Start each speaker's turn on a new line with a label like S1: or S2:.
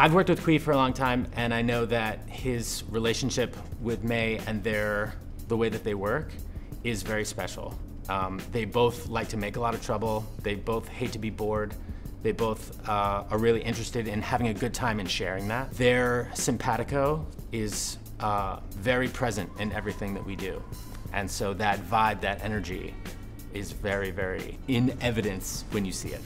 S1: I've worked with Qui for a long time, and I know that his relationship with May and their the way that they work is very special. Um, they both like to make a lot of trouble. They both hate to be bored. They both uh, are really interested in having a good time and sharing that. Their simpatico is uh, very present in everything that we do. And so that vibe, that energy is very, very in evidence when you see it.